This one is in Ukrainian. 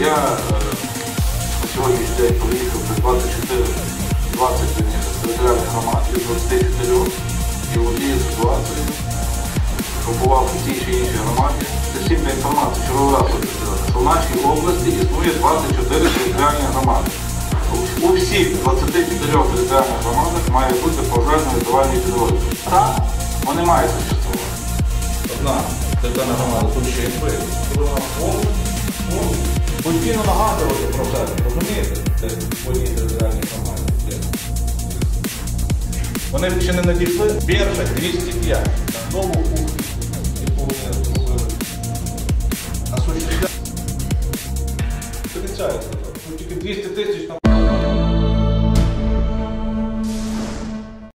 Я е, на сьогоднішній день проїхав вже 24, 20 територіальних громад із 24 і володію ситуацією, побував у тій чи іншій громаді. Це всім для інформації, черговий раз сказати, що в нашій області існує 24 територіальні громади. У- всіх 24 територіальних громадах має бути пожежно-рятувальний підрозділ. Так, вони мають существувати. Одна територіальна громада тут ще повністю постійно нагадувати про себе, розумієте? Це в територіальні громади. Вони ще не надійшли. біржа 205 на кухню, яку вони зробили. А сучасні Обіцяю, ну тільки 200 тисяч там